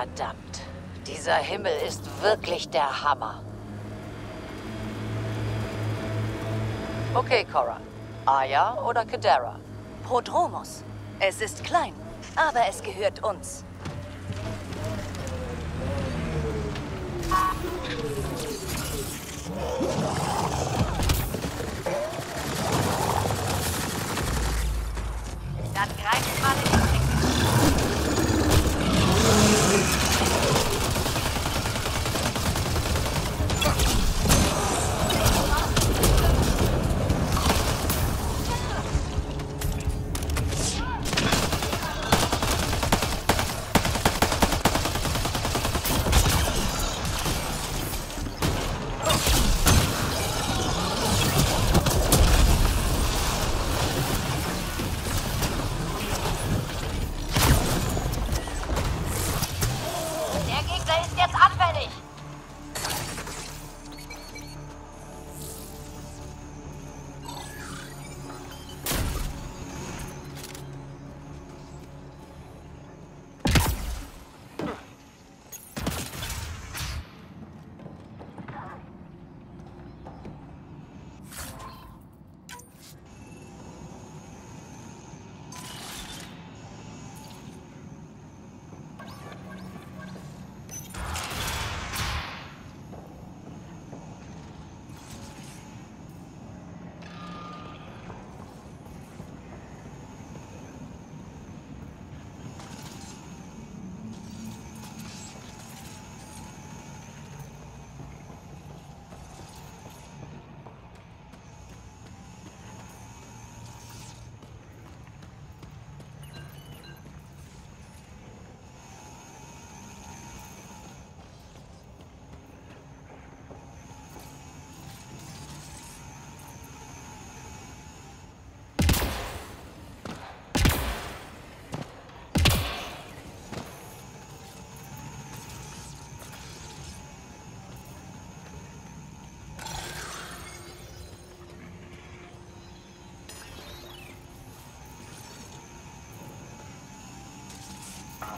Verdammt. Dieser Himmel ist wirklich der Hammer. Okay, Cora. Aya oder Kedara? Prodromos. Es ist klein, aber es gehört uns. Uh,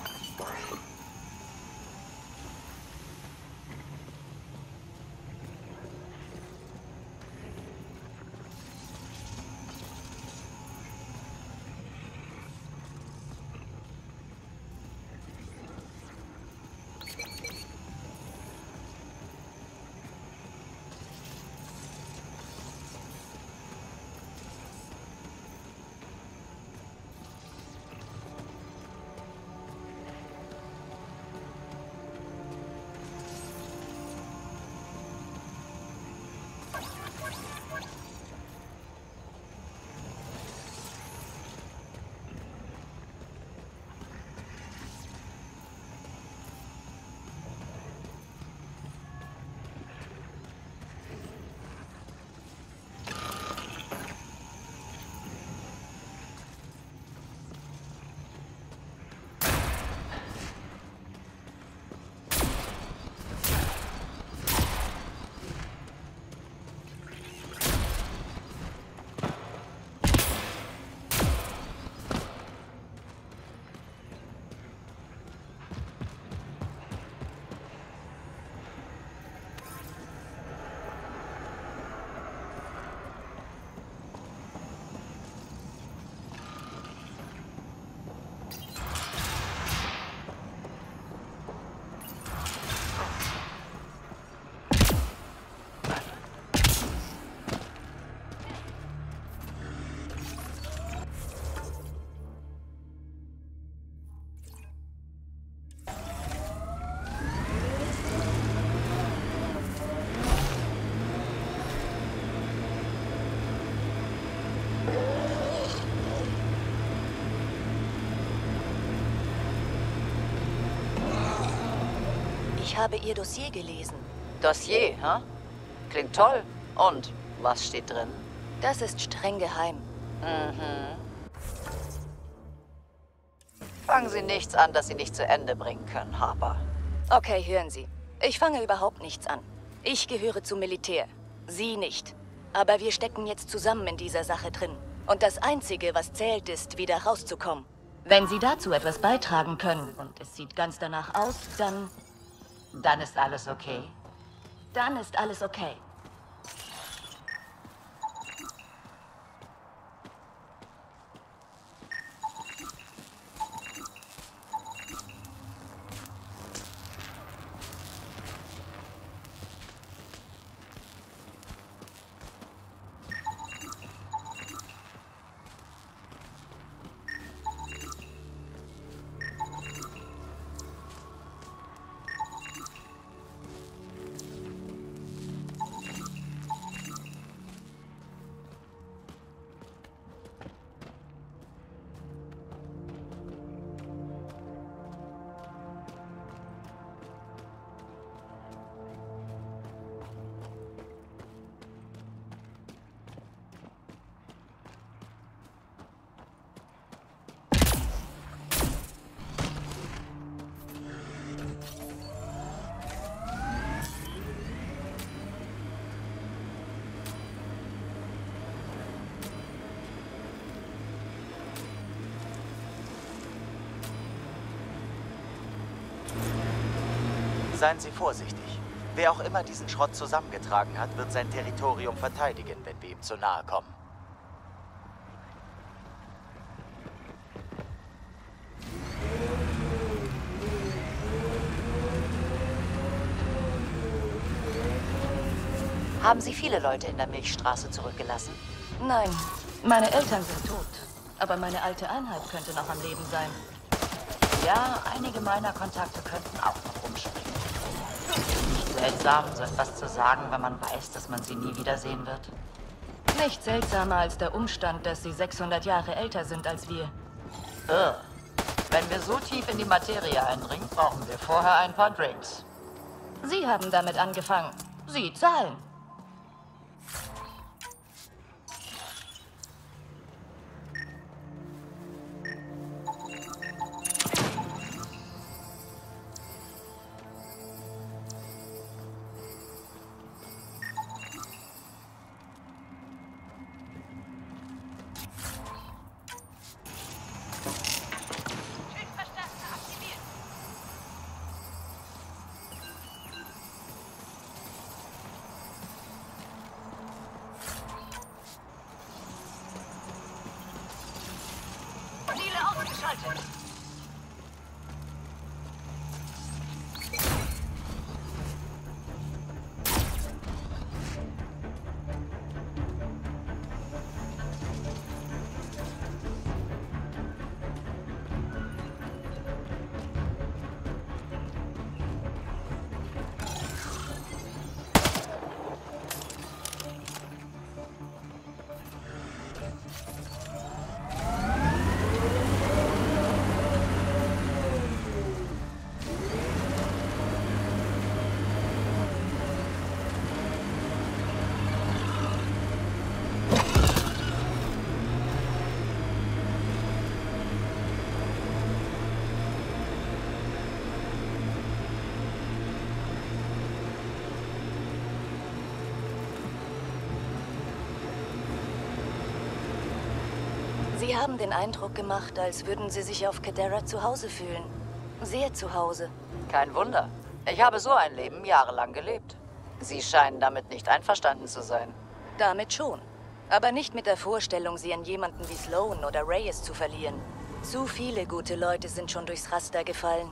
Ich habe Ihr Dossier gelesen. Dossier, hä? Klingt toll. Und was steht drin? Das ist streng geheim. Fangen Sie nichts an, das Sie nicht zu Ende bringen können, Harper. Okay, hören Sie. Ich fange überhaupt nichts an. Ich gehöre zum Militär. Sie nicht. Aber wir stecken jetzt zusammen in dieser Sache drin. Und das Einzige, was zählt, ist, wieder rauszukommen. Wenn Sie dazu etwas beitragen können und es sieht ganz danach aus, dann... Dann ist alles okay. Dann ist alles okay. Seien Sie vorsichtig. Wer auch immer diesen Schrott zusammengetragen hat, wird sein Territorium verteidigen, wenn wir ihm zu nahe kommen. Haben Sie viele Leute in der Milchstraße zurückgelassen? Nein, meine Eltern sind tot. Aber meine alte Einheit könnte noch am Leben sein. Ja, einige meiner Kontakte könnten auch noch rumspringen. Seltsam, so etwas zu sagen, wenn man weiß, dass man sie nie wiedersehen wird. Nicht seltsamer als der Umstand, dass sie 600 Jahre älter sind als wir. Ugh. Wenn wir so tief in die Materie eindringen, brauchen wir vorher ein paar Drinks. Sie haben damit angefangen. Sie zahlen. Ausgeschaltet. Sie haben den Eindruck gemacht, als würden Sie sich auf Kadera zu Hause fühlen. Sehr zu Hause. Kein Wunder. Ich habe so ein Leben jahrelang gelebt. Sie scheinen damit nicht einverstanden zu sein. Damit schon. Aber nicht mit der Vorstellung, Sie an jemanden wie Sloan oder Reyes zu verlieren. Zu viele gute Leute sind schon durchs Raster gefallen.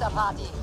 Silvesterparty.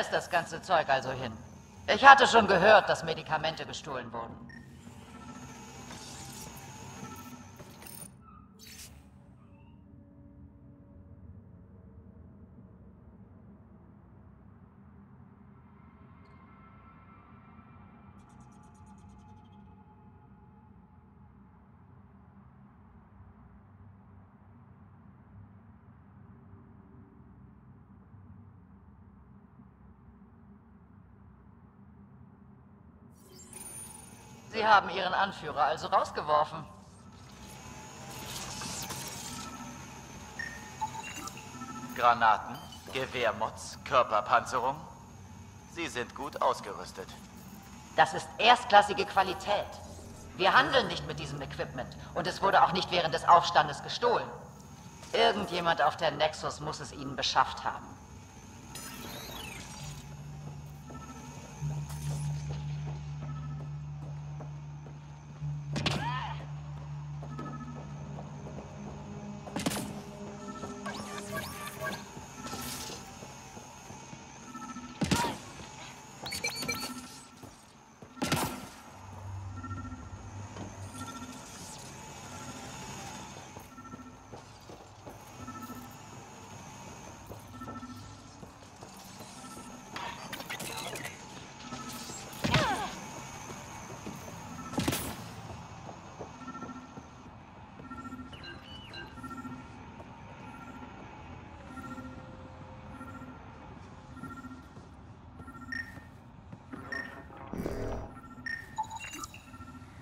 Ist das ganze Zeug also hin. Ich hatte schon gehört, dass Medikamente gestohlen wurden. Sie haben Ihren Anführer also rausgeworfen. Granaten, Gewehrmods, Körperpanzerung. Sie sind gut ausgerüstet. Das ist erstklassige Qualität. Wir handeln nicht mit diesem Equipment und es wurde auch nicht während des Aufstandes gestohlen. Irgendjemand auf der Nexus muss es ihnen beschafft haben.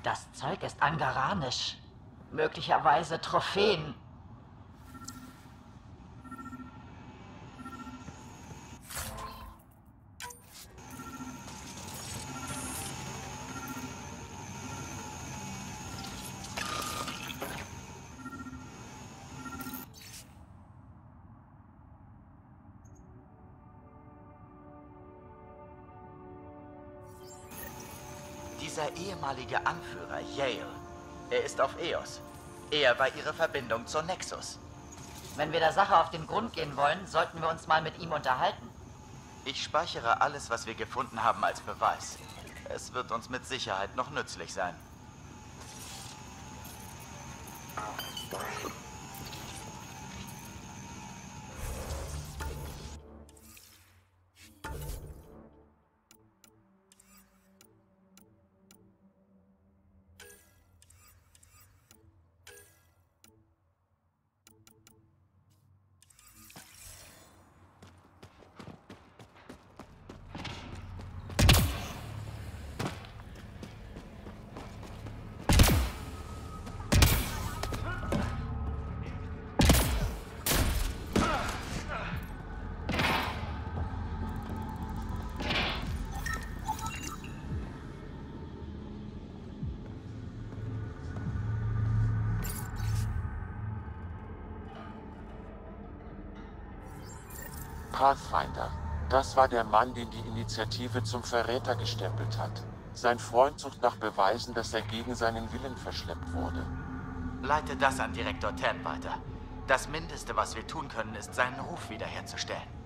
Das Zeug ist angaranisch. Möglicherweise Trophäen. Ehemalige Anführer, Yale, er ist auf EOS. Er war ihre Verbindung zur Nexus. Wenn wir der Sache auf den Grund gehen wollen, sollten wir uns mal mit ihm unterhalten. Ich speichere alles, was wir gefunden haben, als Beweis. Es wird uns mit Sicherheit noch nützlich sein. Pathfinder. Das war der Mann, den die Initiative zum Verräter gestempelt hat. Sein Freund sucht nach Beweisen, dass er gegen seinen Willen verschleppt wurde. Leite das an Direktor Tan weiter. Das Mindeste, was wir tun können, ist, seinen Ruf wiederherzustellen.